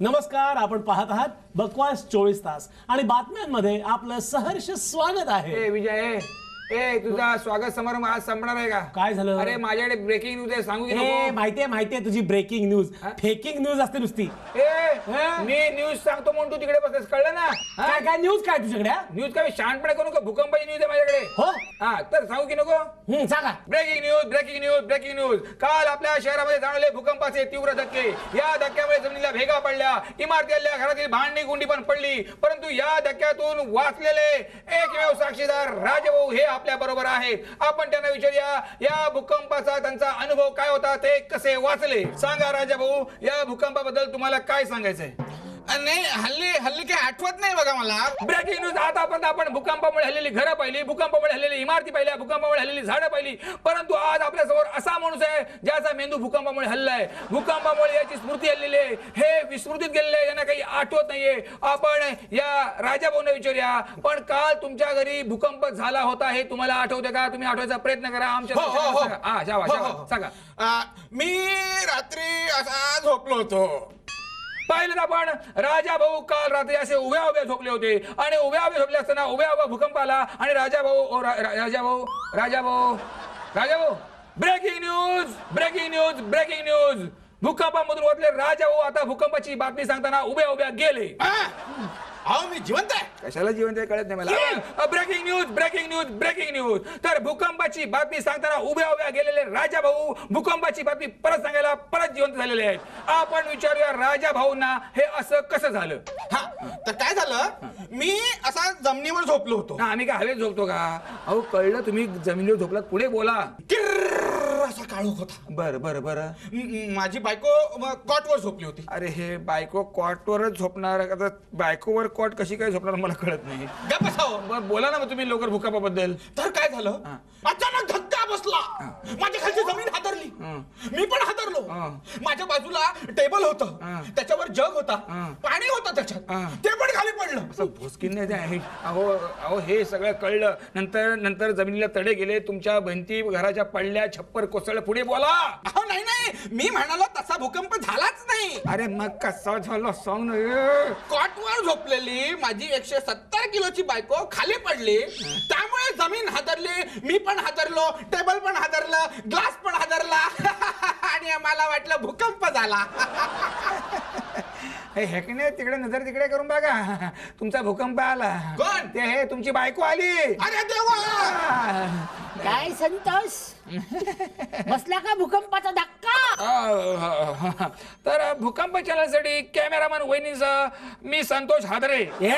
नमस्कार आपण पाहत आहात बकवास चोवीस तास. आणि बातम्यांमध्ये आपलं सहर्ष स्वागत आहे. विजय! ए, तुझा स्वागत समारंभ आज संपणार आहे का? काय झालं? अरे माझ्याकडे ब्रेकिंग न्यूज आहे सांगू की ए नको? माहितीये माहितीये तुझी ब्रेकिंग न्यूज? फेकिंग न्यूज असते नुसती. ए? मी न्यूज सांगतो म्हणून तू तिकडे बसतेस कळलं ना? काय काय न्यूज काय तुझ्याकडे हा? न्यूज काय शहाणपणे करू नका भूकंपाची न्यूज आहे माझ्याकडे. हो? हा तर सांगू की नको? हम्म, सांगा. Breaking news breaking news breaking news काल आपल्या शहरामध्ये जाणवले भूकंपाचे तीव्र धक्के. या धक्क्यामुळे जमिनीला भेगा पडल्या. इमारतील्या घरातील भांडणी गुंडी पण पडली. परंतु या धक्क्यातून वाचलेले एकमेव साक्षीदार राजभाऊ हे आपल्या बरोबर आहेत आपण त्यांना विचारूया या भूकंपाचा त्यांचा अनुभव काय होता ते कसे वाचले? सांगा राजाभाऊ या भूकंपाबद्दल तुम्हाला काय सांगायचंय? नाही हल्ली हल्ली काही आठवत नाही बघा मला. ब्रेकिंग न्यूज आतापर्यंत आपण भूकंपामुळे हल्लेली घरं पाहिली भूकंपामुळे हल्लेली इमारती पाहिल्या भूकंपामुळे हल्लेली झाडं पाहिली. परंतु आज आपल्यासमोर असा माणूस आहे ज्याचा मेंदू भूकंपामुळे हल्लाय. भूकंपामुळे याची स्मृती हल्लेली आहे. विस्मृतीत गेलेले यांना काही आठवत नाहीये आपण या राजाभाऊने विचारूया पण काल तुमच्या घरी भूकंप झाला होता हे तुम्हाला आठवते का तुम्ही आठवायचा प्रयत्न करा आमच्या हो, हो, हो. सांगा. हा जावा हो, जावा हो. सांगा आ, मी रात्री असा झोपलो होतो पाहिलं ना आपण राजा भाऊ काल रात्री असे उभ्या उभ्या झोपले होते आणि उभ्या उभ्या झोपले असताना उभ्या उभ्या भूकंप आला आणि राजा भाऊ ओ, रा- रा- राजा भाऊ Raja Bhau Raja Bhau breaking news breaking news breaking news भूकंपामधून वाचले राजा भाऊ आता भूकंपाची बातमी सांगताना उभ्या उभ्या गेले. आ, अहो मी जिवंत आहे. कशाला जीवन ते कळत नाही मला? Breaking news breaking news breaking news तर भूकंपाची बातमी सांगताना उभ्या उभ्या गेलेले राजा भाऊ. भूकंपाची बातमी परत सांगायला परत जिवंत झालेले आहेत. आपण विचारूया राजा भाऊंना हे असं कसं झालं? हा. तर काय झालं? मी असा जमिनीवर झोपलो होतो. ना आम्ही काय हवेत झोपतो का? अहो कळलं तुम्ही जमिनीवर झोपलात. पुढे बोला. किर्र असा काळोख होता. बर बर बर. म- म- माझी बायको म, कॉटवर झोपली होती. अरे हे बायको कॉटवरच झोपणार आता बायकोवर कॉट कशी काय झोपणार मला कळत नाही. गप्प बसावं. ब- बोला ना मग तुम्ही लवकर भूकंपाबद्दल. तर काय झालं? अचानक धक्का बसला. माझ्या खालची जमीन हादरली मी पण माझ्या बाजूला टेबल. होतं. त्याच्यावर जग होता. पाणी होतं. त्याच्यात. ते पण खाली पडलं. भुसकिन नाही ते आहे. अहो अहो हे सगळं कळलं. नंतर नंतर जमिनीला तडे गेले. तुमच्या भिंती घराच्या पडल्या. छप्पर कोसळलं. पुढे बोला. अहो नाही नाही. मी म्हणालो तसा भूकंप झालाच नाही. अरे मग कसा झालं सांग. कॉटवर झोपलेली माझी एकशे सत्तर किलोची बायको खाली पडली. त्यामुळे जमीन हादरली. मी पण हादरलो. टेबल पण हादरलं. ग्लास पण हादरला. आम्हाला वाटलं भूकंप झाला. हे हे की नाही तिकडे नजर तिकडे करून बघा. तुमचा भूकंप आला. कोण? ते हे तुमची बायको आली. अरे देवा! काय संतोष? बसला का भूकंपाचा धक्का? तर भूकंप चॅनलसाठी कॅमेरामॅन वहिनीसह मी संतोष हादरे. ए